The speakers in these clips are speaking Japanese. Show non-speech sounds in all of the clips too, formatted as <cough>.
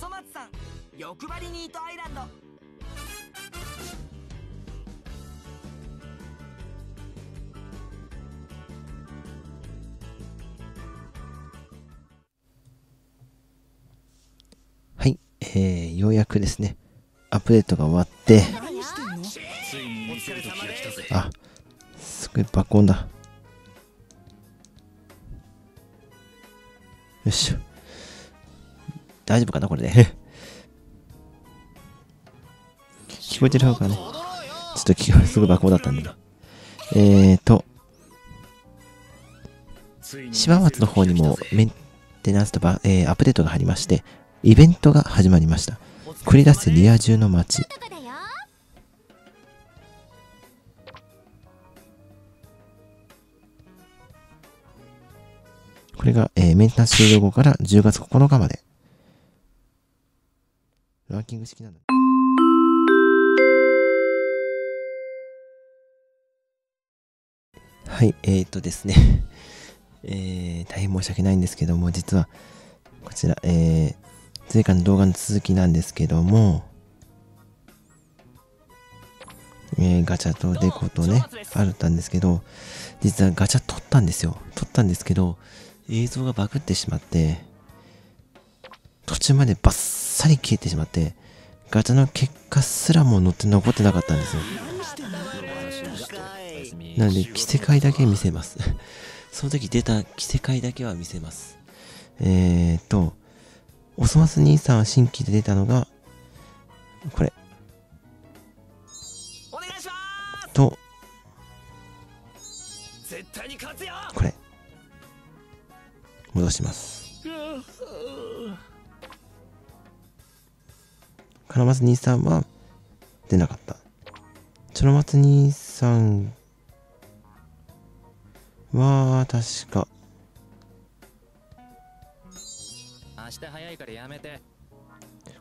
そ松さん欲張りニートアイランドはい、えー、ようやくですね、アップデートが終わって、あ、すごい爆音だ。よし。大丈夫かなこれで。聞こえてる方かね。ちょっと聞こえすごい爆音だったんでな。えーと、島松の方にもメンテナンスとば、えー、アップデートが入りまして、イベントが始まりました。繰り出せリア充の街。これが、えー、メンテナンス終了後から10月9日まで。ランキング式なんだ。はい、えーとですね。<laughs> えー、大変申し訳ないんですけども、実は、こちら、えー、前回の動画の続きなんですけども、えー、ガチャとデコとね、あったんですけど、実はガチャ取ったんですよ。取ったんですけど、映像がバグってしまって、途中までバッサリ消えてしまって、ガチャの結果すらも載って残ってなかったんですよ。なので、着せ替えだけ見せます。<laughs> その時出た着せ替えだけは見せます。えーと、おそ松兄さんは新規で出たのが、これ。と、これ。戻します。金松兄さんは出なかった。ちょろ松兄さんは確か。明日早いからやめて。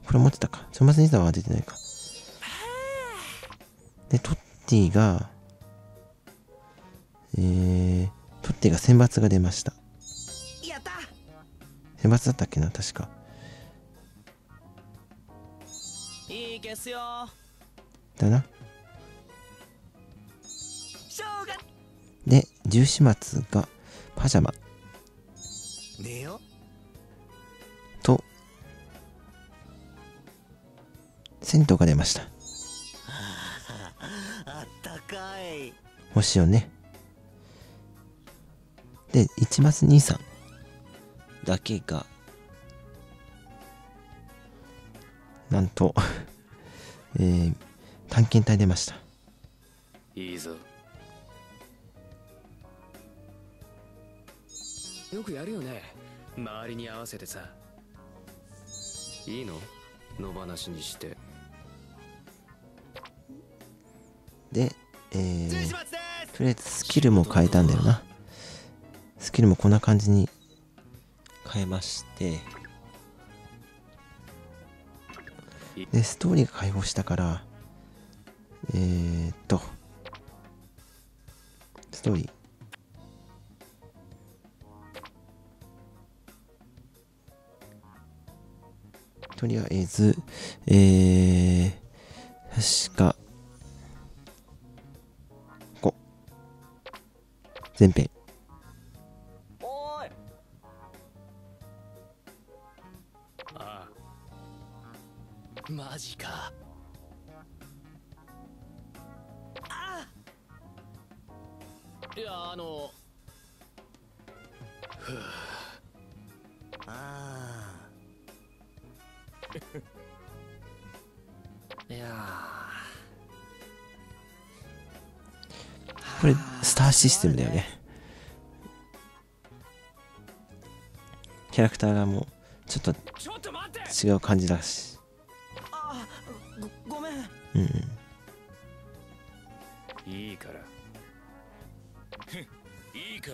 これ持ってたか。ちょまつ兄さんは出てないか。でトッティがえー、トッティが選抜が出ました。選抜だったっけな確か消すよ。だな。で十四松がパジャマ。と銭湯が出ました。<laughs> あったかい。星をね。で一松兄さん。だけがなんとえー、探検隊出ました。いいぞ。よくやるよね。周りに合わせてさ。いいの？野放しにして。でえー、とりあえずスキルも変えたんだよな。スキルもこんな感じに変えましてでストーリーが解放したからえー、っと。ストーリー。とりあえず、えー、確か、こ前編。システムだよね。キャラクターがもうちょっと違う感じだし。あごごめん。うんいいから。いいか。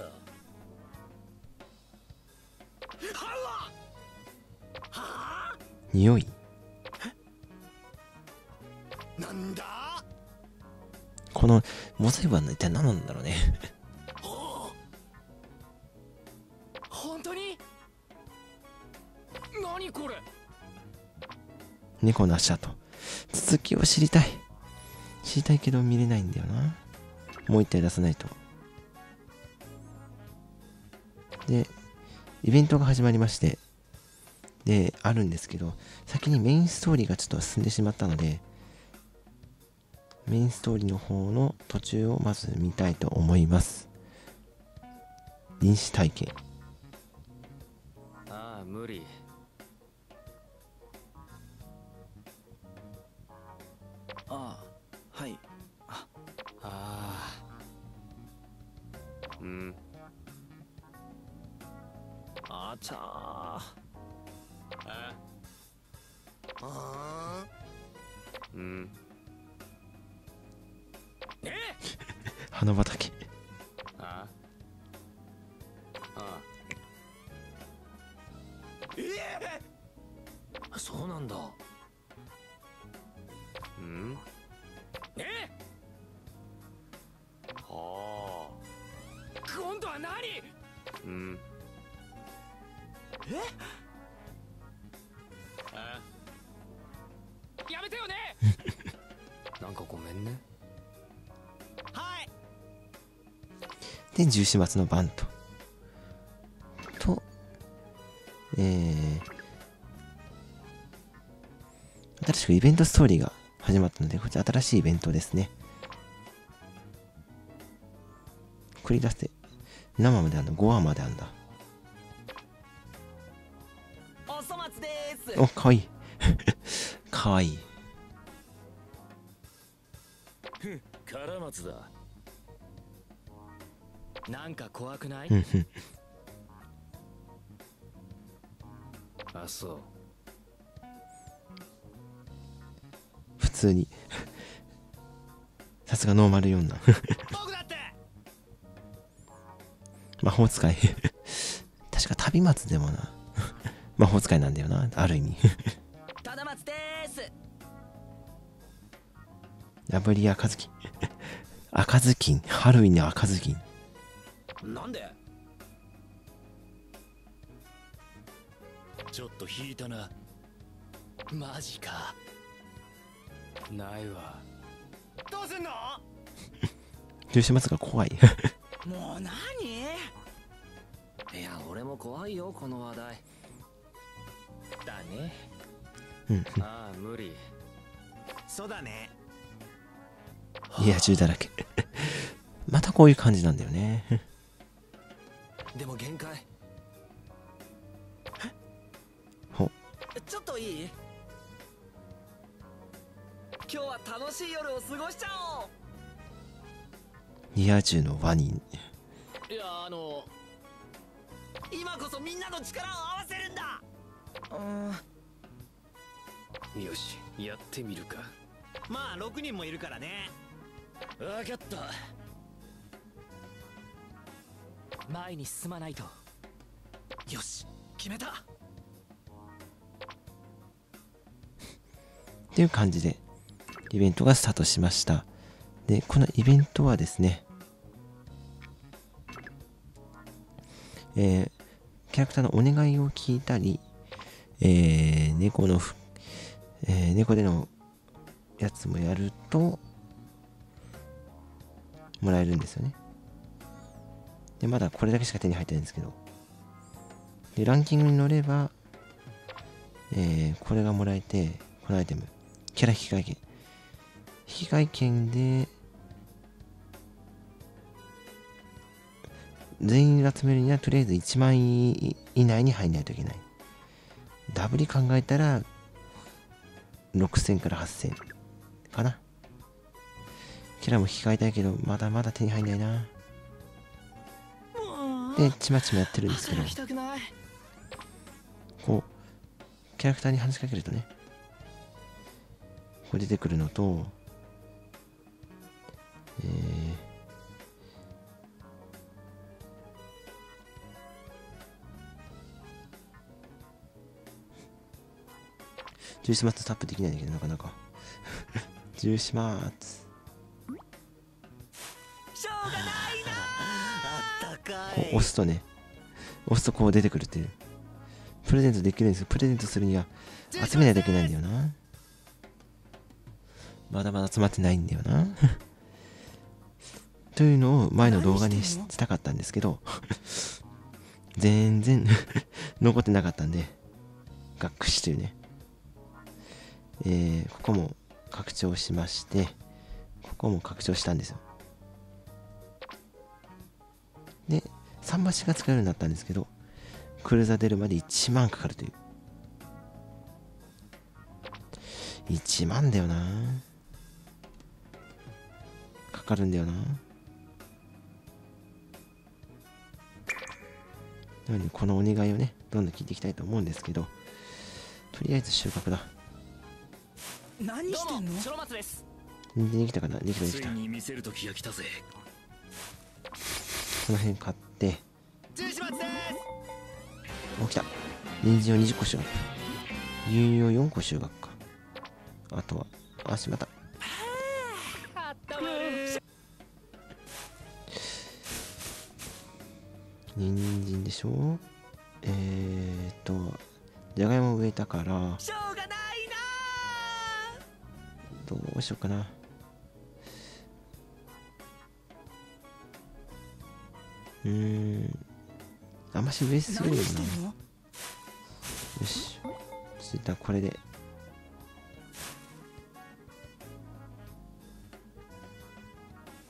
匂い？のモザイクは一体何なんだろうね本当に？何これ？猫の足跡。続きを知りたい。知りたいけど見れないんだよな。もう一体出さないと。で、イベントが始まりまして、で、あるんですけど、先にメインストーリーがちょっと進んでしまったので、メインストーリーの方の途中をまず見たいと思います。臨死体験。ああ無理。ああはい。ああうん。あちゃー。ああうん。<laughs> 花畑。ああ。ええそうなんだ。うん？え？はあ今度は何？うん。え？あやめてよね！<laughs> <laughs> なんかごめんねで、重始末のバント。と、えー、新しくイベントストーリーが始まったので、こちら新しいイベントですね。繰り出して、何話まであんだ ?5 話まであんだ。お粗末ですお、かわいい。<laughs> かわいい。カラマツだなんか怖くない？あそう普通に。さすがノーマル4な。魔法使い。確か旅松でもな。魔法使いなんだよな。ある意味。ただ松ですラブリー赤ずきん。赤ずきん。ハロウィンの赤ずきんちょっと引いたな。マジか。ないわ。どうすんの？重始末が怖い。<laughs> もう何？いや俺も怖いよこの話題。だね。うん。ああ無理。そうだね。いや、銃だらけ。<laughs> またこういう感じなんだよね。でも限界いい？今日は楽しい夜を過ごしちゃおう！リア充のワニ。いやあの今こそみんなの力を合わせるんだ！うん。よしやってみるか。まあ6人もいるからね。分かった。前に進まないと。よし決めたっていう感じで、イベントがスタートしました。で、このイベントはですね、えーキャラクターのお願いを聞いたり、えー猫のふ、えー猫でのやつもやると、もらえるんですよね。で、まだこれだけしか手に入ってないんですけど。で、ランキングに乗れば、えーこれがもらえて、このアイテム、キャラ引換券。引換券で、全員集めるにはとりあえず1万位以内に入んないといけない。ダブリ考えたら、6000から8000かな。キャラも引き換えたいけど、まだまだ手に入んないな。で、ちまちまやってるんですけどこう、キャラクターに話しかけるとね、出てくるのと、えー、重始末タップできないんだけど、なかなか。重始末。しょうがないなあったかこう押すとね、押すとこう出てくるっていう。プレゼントできるんですよ。プレゼントするには集めないといけないんだよな。まだまだ詰まってないんだよな。<laughs> というのを前の動画にしたかったんですけど <laughs> 全然 <laughs> 残ってなかったんでがっくしというね。えー、ここも拡張しましてここも拡張したんですよ。で桟橋が使えるようになったんですけどクルーザー出るまで1万かかるという。1万だよな。かかるんだよな。なのでこのお願いをねどんどん聞いていきたいと思うんですけどとりあえず収穫だ。ど何してんの？です。人参できたかな？できたでついきたに見せる時が来たぜ。この辺買って。中始末です。お来た。人参を20個収穫。牛乳を4個収穫か。あとはあしまった人参でしょ？えーっとじゃがいも植えたから。しょうがないな。どうしようかな。うーん。あんまし植えすぎる何よな。よしそし。たらこれで。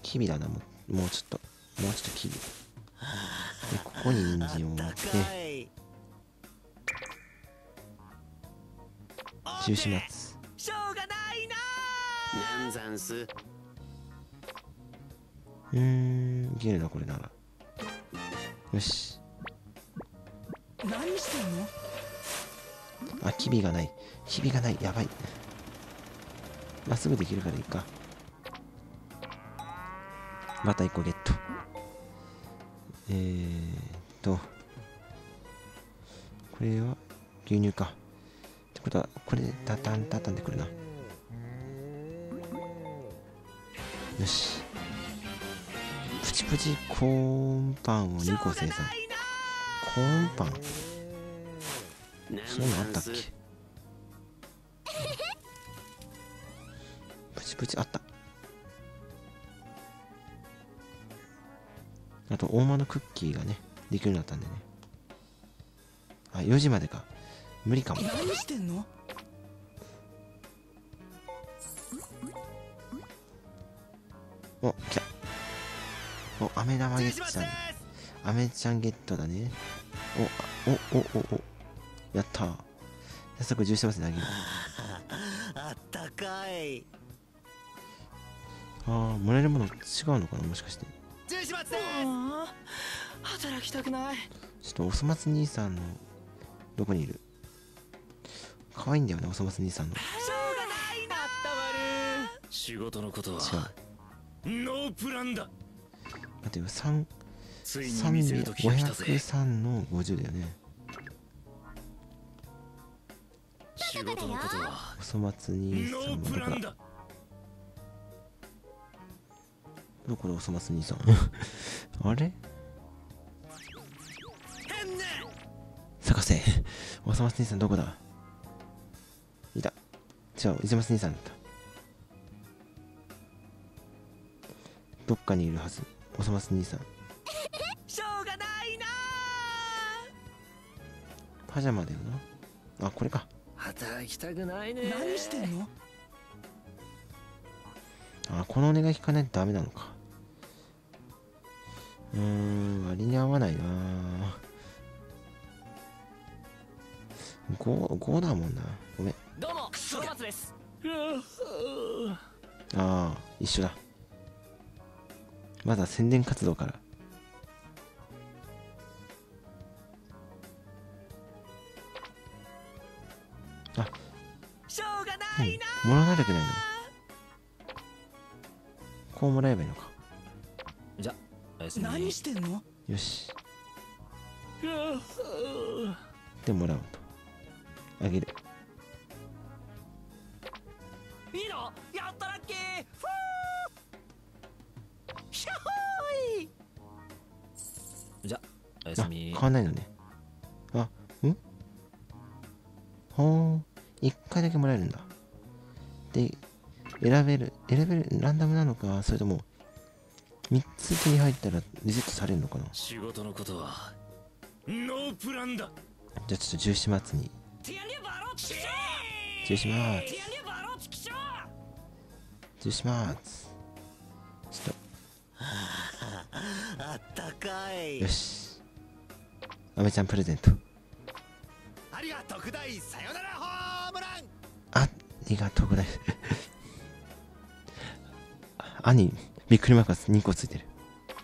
キビだなもう。もうちょっと。もうちょっとキビ。でここに人参を置いてい中始末しょうがないななんざんすうーんいけるなこれなら。よし。何してんの？あキビがない。キビがない。やばい。まあすぐできるからいいか。また1個ゲットえーっとこれは牛乳か。ってことはこれでタタンタタンでくるな。よし。プチプチコーンパンを2個生産。コーンパン？そういうのあったっけ？プチプチあった。と大間のクッキーがねできるようになったんでね。あ4時までか。無理かも。何してんの？お来た。お飴玉ゲットしたね。飴ちゃんゲットだね。おあおおおお。やった。ー早速重視ますねあげる <laughs> あったかい。あーもらえるもの違うのかな？もしかして働きたくない。ちょっとおそ松兄さんのどこにいる？可愛いんだよねおそ松兄さんの。しょうがないなあったまる。仕事のことは？違う。ノープランだ。待ってよ3ついに見せる時が来たぜ。503の50だよね。仕事のことは？おそ松兄ノさんはどこだ。どこだおそ松兄さん？<laughs> あれ？おそ松兄さんどこだ？いた。違う一松兄さんだった。どっかにいるはず。おそ松兄さん。しょうがないな。パジャマだよな。あこれか。働きたくないね。何してんの？あこのお願い聞かないとダメなのか。うーん割に合わないな 5, 5だもんな。ごめん。どうも白松です。ああ一緒だ。まずは宣伝活動から。しょうがうんないなもらわないといけないの。こうもらえばいいのか。じゃ何してんの？よし。でもらおうとあげる。いいの？やったラッキー。ふー。ひゃほーい。じゃおやあすみ。変わんないのね。あん？ほーん。1回だけもらえるんだ。で選べる選べるランダムなのかそれとも3つ手に入ったらリセットされるのかな？仕事のことはノープランだ。じゃあちょっと17月にティアニャバロチキショ注意しますティアニャバロチキショ注意しますちょっあったかいとよしアメちゃんプレゼントありが特大さよならホームランあありがとうございます兄びっくりマークが2個ついてる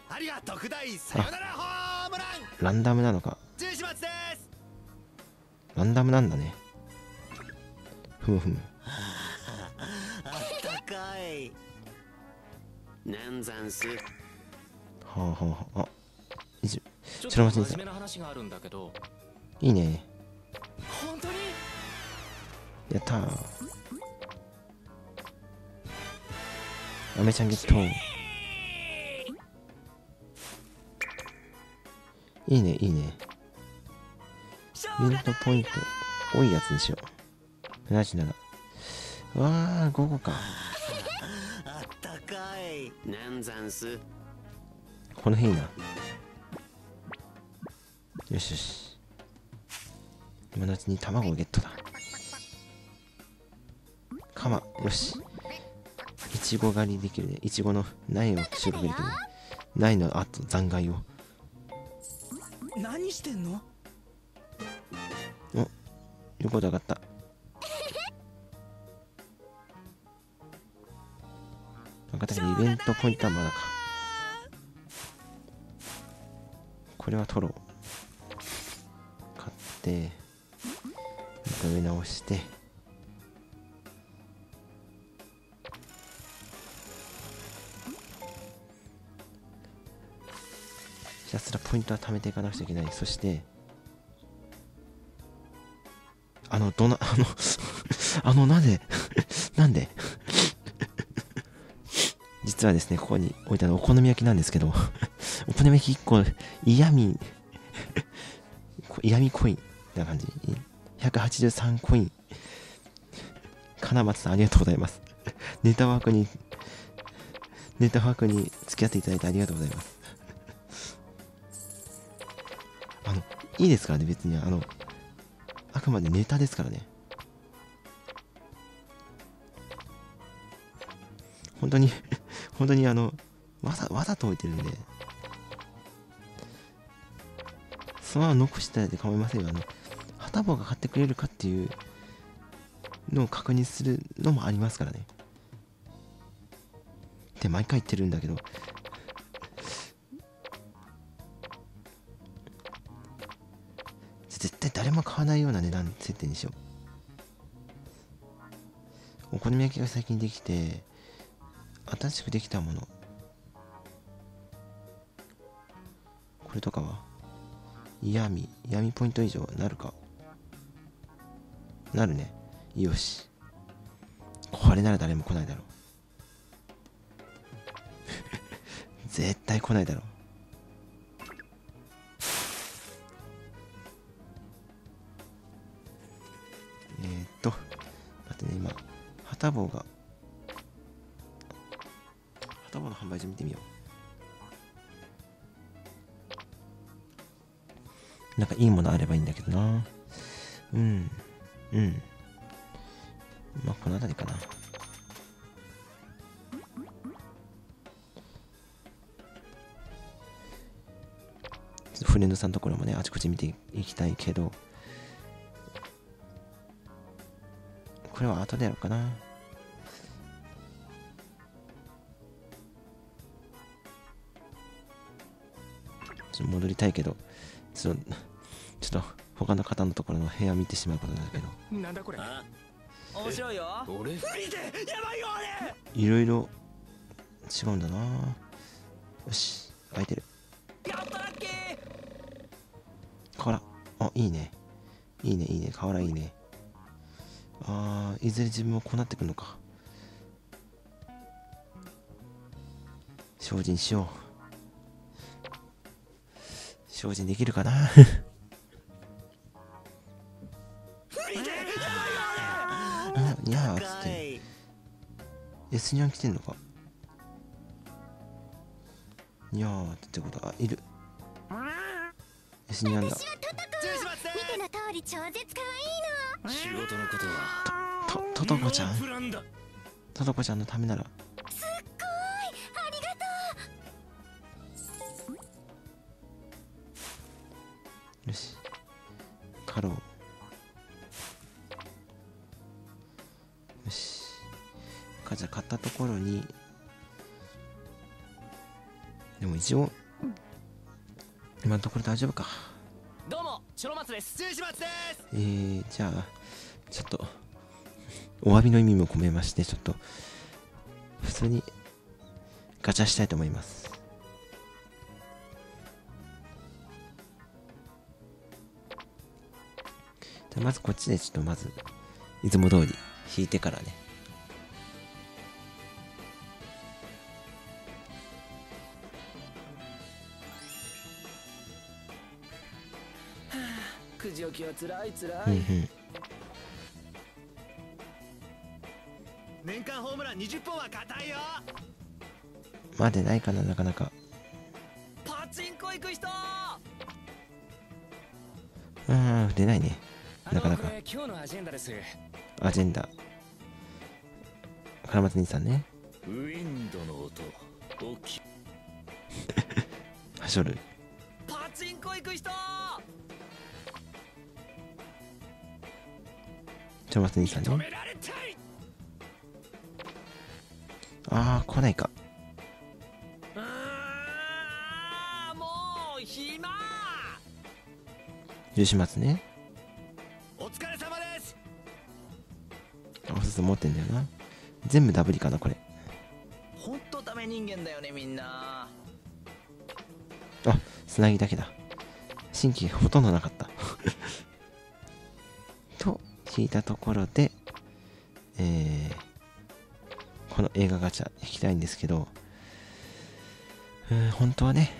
ありが特大さよならホームランランダムなのかランダムなんだね。ふむふむ。あったかい。なんざんすはあはあはあ。あいじちょっと真面目な話があるんだけど。いいね。本当に？やったー。アメちゃんゲットいいねいいねミントポイント。多いやつにしよう。77わあ午後か。あったかい。なんざんす。この辺いいな。よしよし。今のうちに卵をゲットだ。カマ。よし。いちご狩りできるね。いちごの苗を収穫できるね。苗のあと残骸を。何してんの？横で上がった。上がったけどイベントポイントはまだか。これは取ろう。買ってまた上直して。ひたすらポイントは貯めていかなくちゃいけない。そしてあのどな <laughs> あのあのなぜなんで？実はですねここに置いたのお好み焼きなんですけどお好み焼き1個嫌味嫌味コインな感じ。183コイン。金松さんありがとうございます。ネタワークにネタワークに付き合っていただいてありがとうございます。あのいいですからね別に。あのあくまでネタですからね。本当に <laughs> 本当にあのわざわざと置いてるんで。そのまま残していただいて構いませんよ。あの旗棒が買ってくれるかっていうのを確認するのもありますからね。って毎回言ってるんだけど誰も買わないような値段設定にしよう。お好み焼きが最近できて新しくできたもの。これとかは闇闇ポイント以上なるか。なるね。よし。これなら誰も来ないだろう。<laughs> 絶対来ないだろう。旗棒が。旗棒の販売所見てみよう。なんかいいものあればいいんだけどな。うん。うん。まあこの辺りかな。フレンドさんのところもねあちこち見ていきたいけど。これは後でやろうかな。ちょっと戻りたいけどちょっとちょっと他の方のところの部屋見てしまうことだけど。なんだこれ？面白いよ。俺？無理でやばいよあれいろいろ違うんだな。よし空いてる。やったラッキー！瓦あいいね。いいねいいね。瓦いいね。あーいずれ自分もこうなってくるのか。精進しよう精進できるかな？<laughs> うんにゃーっつって。よえスニャン来てんのか？にゃーってことあいる。エスニャンだ。見ての通り超絶可愛いの。仕事のことはとトトコちゃん？ノープランだトトコちゃんのためなら買ったところにでも一応今のところ大丈夫か。どうもチョロ松です。中島です。えー、じゃあちょっとお詫びの意味も込めましてちょっと普通にガチャしたいと思います。でまずこっちでちょっとまずいつも通り引いてからねくじ置きはつらいつらうんうん。年間ホームラン20本は硬いよ。まあ出ないかななかなか。パチンコ行く人。うん出ないね。なかなか。今日のアジェンダです。アジェンダ。金松兄さんね。ウィンドの音大きい。<laughs> はしょる。パチンコ行く人ちょ松兄さんね。ああ来ないか。もう暇許しますね。お疲れ様ですあそうそう持ってんだよな。全部ダブリかなこれ。ほんとダメ人間だよねみんな。あつなぎだけだ。新規ほとんどなかった。と引いたところでえー、この映画ガチャ引きたいんですけど本当はね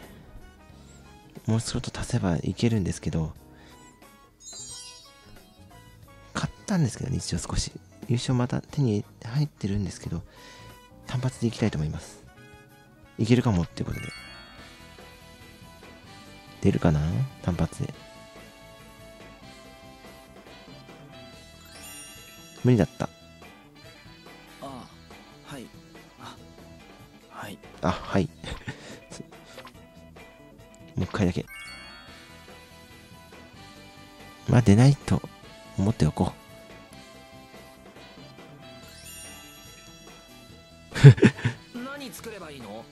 もうちょっと足せばいけるんですけど買ったんですけどね一応少し。優勝また手に入ってるんですけど単発でいきたいと思います。いけるかもっていうことで。出るかな？単発で。無理だった。ああはい。あはい。あはい。<laughs> もう一回だけ。まあ出ないと思っておこ何作ればいいの？う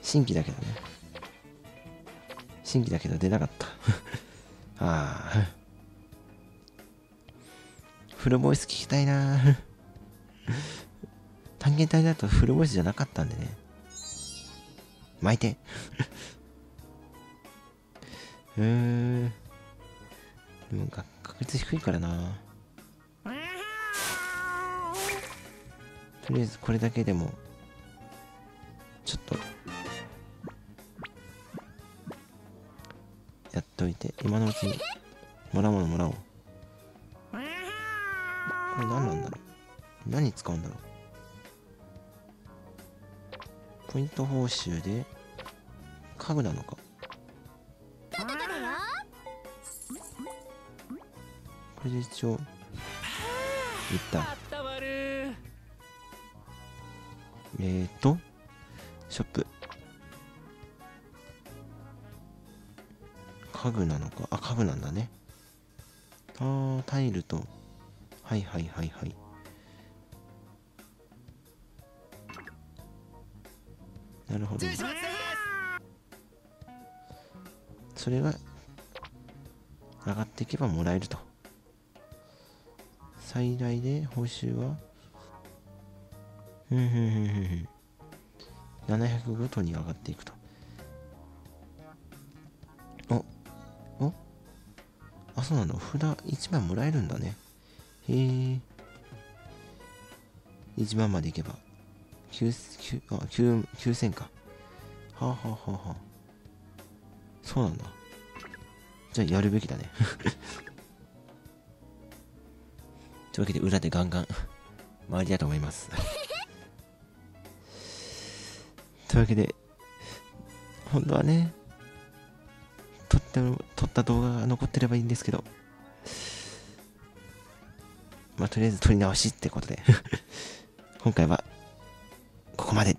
新規だけどね。新規だけど出なかった。ああフルボイス聞きたいな。単元体だとフルボイスじゃなかったんでね。巻いて。<laughs> うーん。でも確率低いからな。とりあえずこれだけでもちょっとやっといて今のうちにもらおうものもらおう。れ何なんだろう。何使うんだろう。ポイント報酬で家具なのか。これで一応いった。あったまるえーとショップ。家具なのか。あ家具なんだね。あータイルとはいはいはいはい。なるほどそれが上がっていけばもらえると。最大で報酬は？ふんふんふんふんふん。700ごとに上がっていくと。おお？あそうなの。札1枚もらえるんだね。へえ1万までいけば。9 9あ9 9000か。はあはあはあはあ。そうなんだ。じゃあやるべきだね。<laughs> というわけで裏でガンガン。周りだと思います。というわけで本当はね撮って撮った動画が残ってればいいんですけど。まあとりあえず撮り直しってことで。<laughs> 今回はここまで